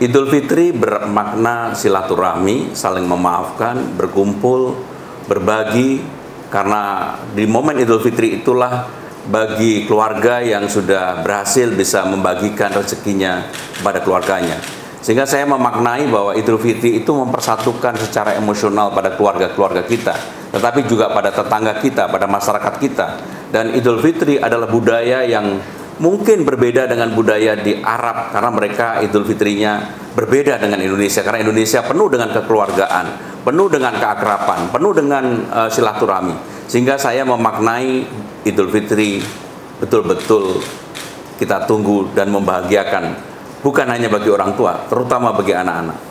Idul Fitri bermakna silaturahmi, saling memaafkan, berkumpul, berbagi, karena di momen Idul Fitri itulah bagi keluarga yang sudah berhasil bisa membagikan rezekinya kepada keluarganya. Sehingga saya memaknai bahwa Idul Fitri itu mempersatukan secara emosional pada keluarga-keluarga kita, tetapi juga pada tetangga kita, pada masyarakat kita. Dan Idul Fitri adalah budaya yang mungkin berbeda dengan budaya di Arab karena mereka Idul Fitrinya berbeda dengan Indonesia karena Indonesia penuh dengan kekeluargaan, penuh dengan keakraban, penuh dengan uh, silaturahmi. Sehingga saya memaknai Idul Fitri betul-betul kita tunggu dan membahagiakan bukan hanya bagi orang tua, terutama bagi anak-anak.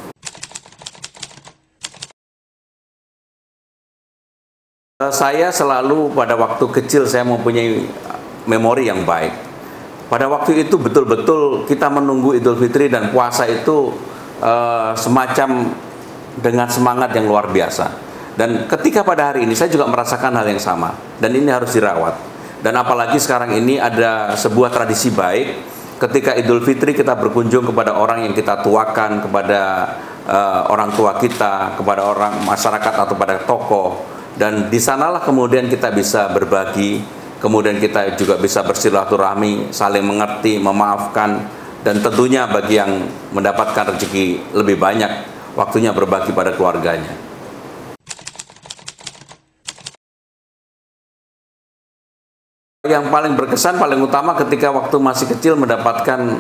Saya selalu pada waktu kecil saya mempunyai memori yang baik pada waktu itu betul-betul kita menunggu Idul Fitri dan puasa itu uh, semacam dengan semangat yang luar biasa. Dan ketika pada hari ini saya juga merasakan hal yang sama dan ini harus dirawat. Dan apalagi sekarang ini ada sebuah tradisi baik ketika Idul Fitri kita berkunjung kepada orang yang kita tuakan, kepada uh, orang tua kita, kepada orang masyarakat atau pada tokoh dan di sanalah kemudian kita bisa berbagi kemudian kita juga bisa bersilaturahmi, saling mengerti, memaafkan, dan tentunya bagi yang mendapatkan rezeki lebih banyak, waktunya berbagi pada keluarganya. Yang paling berkesan, paling utama ketika waktu masih kecil mendapatkan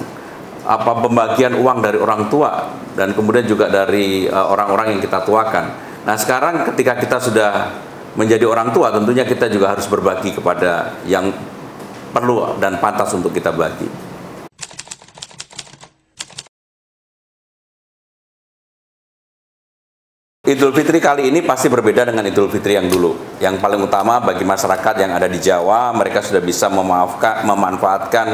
apa pembagian uang dari orang tua dan kemudian juga dari eh, orang-orang uh, yang kita tuakan. Nah sekarang ketika kita sudah menjadi orang tua tentunya kita juga harus berbagi kepada yang perlu dan pantas untuk kita bagi. Idul Fitri kali ini pasti berbeda dengan Idul Fitri yang dulu. Yang paling utama bagi masyarakat yang ada di Jawa, mereka sudah bisa memaafkan, memanfaatkan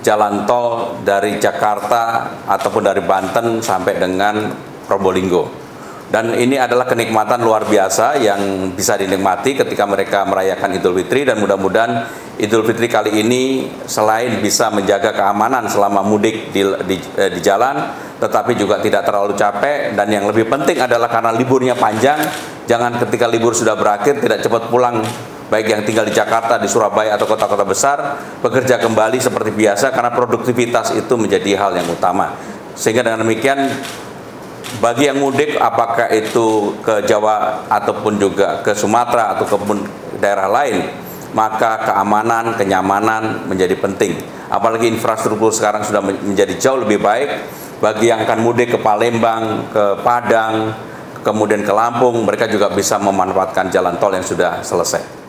jalan tol dari Jakarta ataupun dari Banten sampai dengan Probolinggo dan ini adalah kenikmatan luar biasa yang bisa dinikmati ketika mereka merayakan Idul Fitri. Dan mudah-mudahan Idul Fitri kali ini selain bisa menjaga keamanan selama mudik di, di, eh, di jalan tetapi juga tidak terlalu capek. Dan yang lebih penting adalah karena liburnya panjang jangan ketika libur sudah berakhir tidak cepat pulang. Baik yang tinggal di Jakarta, di Surabaya atau kota-kota besar bekerja kembali seperti biasa karena produktivitas itu menjadi hal yang utama. Sehingga dengan demikian bagi yang mudik apakah itu ke Jawa ataupun juga ke Sumatera atau ke daerah lain maka keamanan, kenyamanan menjadi penting. Apalagi infrastruktur sekarang sudah menjadi jauh lebih baik. Bagi yang akan mudik ke Palembang, ke Padang kemudian ke Lampung mereka juga bisa memanfaatkan jalan tol yang sudah selesai